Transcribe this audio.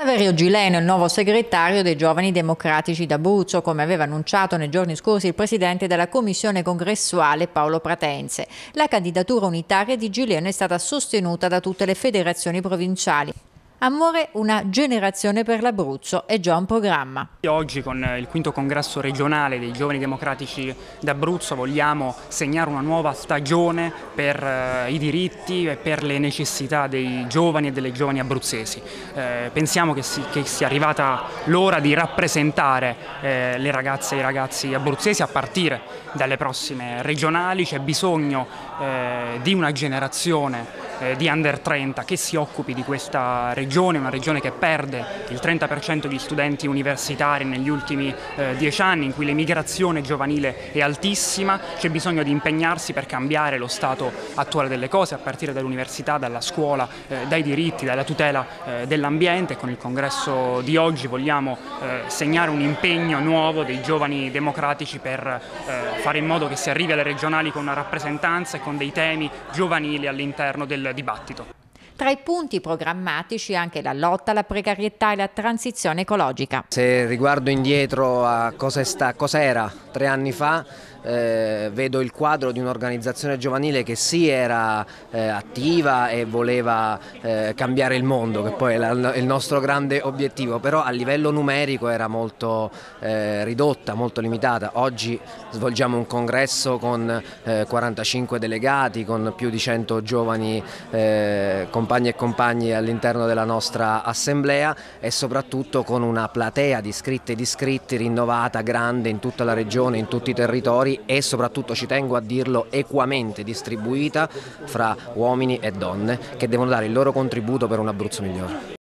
Saverio Gileno il nuovo segretario dei Giovani Democratici d'Abruzzo, come aveva annunciato nei giorni scorsi il presidente della commissione congressuale Paolo Pratense. La candidatura unitaria di Gileno è stata sostenuta da tutte le federazioni provinciali. Amore, una generazione per l'Abruzzo è già un programma. Oggi con il quinto congresso regionale dei giovani democratici d'Abruzzo vogliamo segnare una nuova stagione per eh, i diritti e per le necessità dei giovani e delle giovani abruzzesi. Eh, pensiamo che, si, che, sia arrivata l'ora di rappresentare eh, le ragazze e i ragazzi abruzzesi a partire dalle prossime regionali, c'è bisogno di una generazione eh, di under 30 che si occupi di questa regione, una regione che perde il 30% di studenti universitari negli ultimi eh, dieci anni, in cui l'emigrazione giovanile è altissima, c'è bisogno di impegnarsi per cambiare lo stato attuale delle cose a partire dall'università, dalla scuola, eh, dai diritti, dalla tutela eh, dell'ambiente. Con il congresso di oggi vogliamo eh, segnare un impegno nuovo dei giovani democratici per fare in modo che si arrivi alle regionali con una rappresentanza e con dei temi giovanili all'interno del dibattito. Tra i punti programmatici anche la lotta alla precarietà e la transizione ecologica. Se riguardo indietro a cosa, sta, cosa era tre anni fa, eh, vedo il quadro di un'organizzazione giovanile che sì era eh, attiva e voleva eh, cambiare il mondo, che poi è la, il nostro grande obiettivo, però a livello numerico era molto eh, ridotta, molto limitata. Oggi svolgiamo un congresso con 45 eh, delegati, con più di 100 giovani eh, compagni e compagni all'interno della nostra assemblea e soprattutto con una platea di iscritte e di iscritti rinnovata, grande in tutta la regione, in tutti i territori e soprattutto ci tengo a dirlo equamente distribuita fra uomini e donne che devono dare il loro contributo per un Abruzzo migliore.